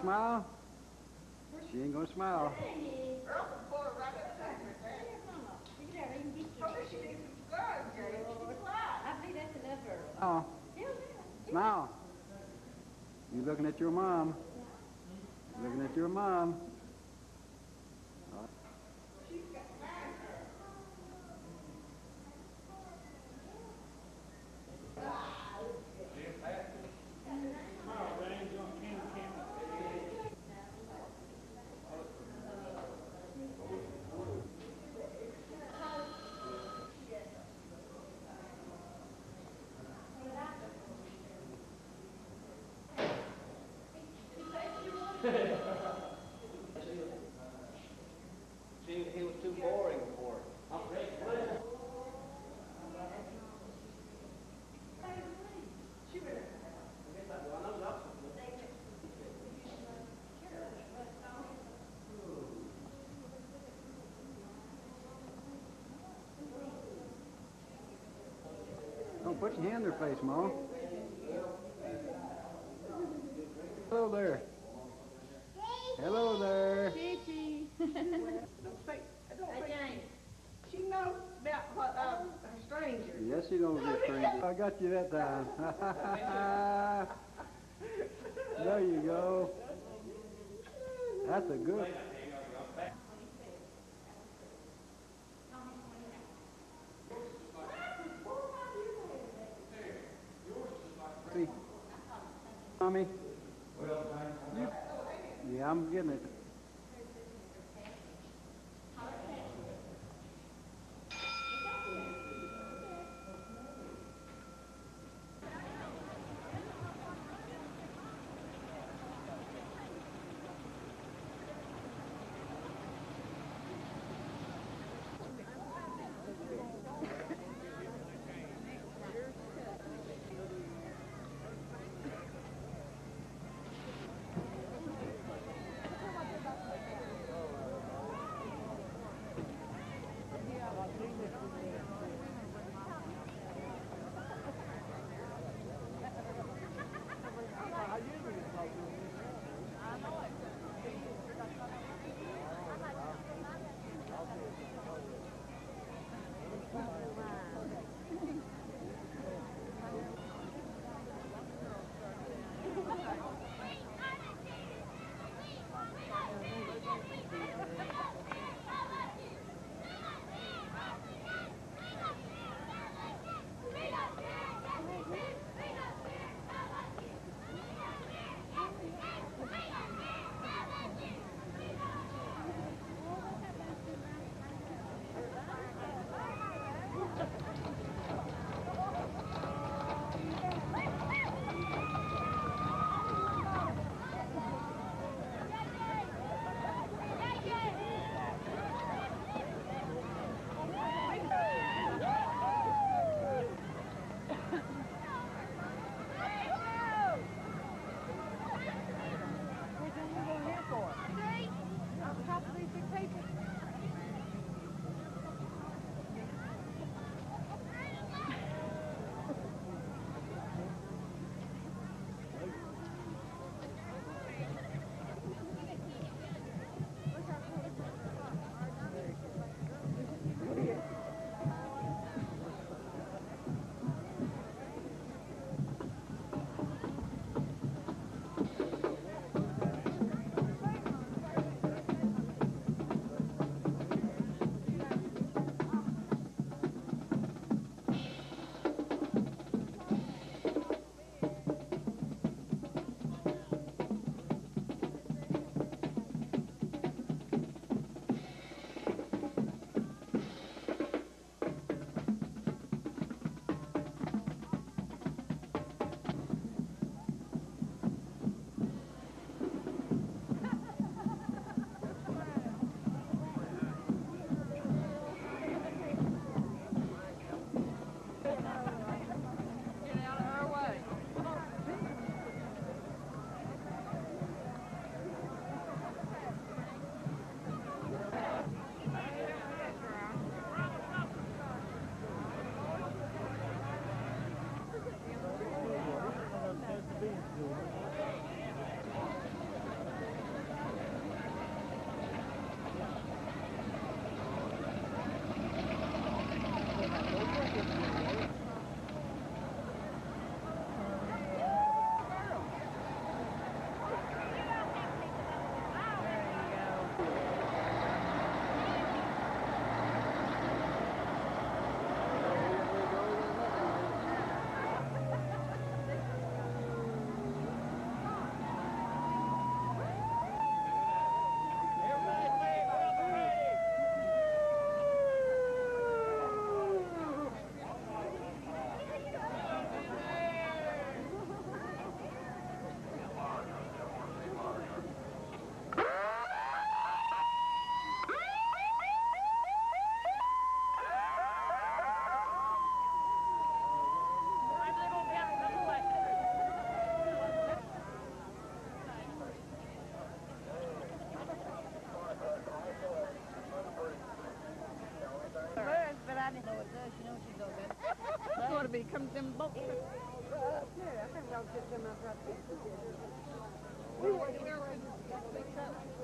smile? She ain't gonna smile. Oh, smile. You looking at your mom? Looking at your mom. She, put your hand in her face, Ma. Hello there. Hello there. Gigi. Don't don't. She knows about what, uh, a stranger. Yes, she knows this stranger. I got you that time. there you go. That's a good. Tommy. You, yeah, I'm getting it. Comes them bolts. Told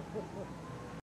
Ha, ha, ha.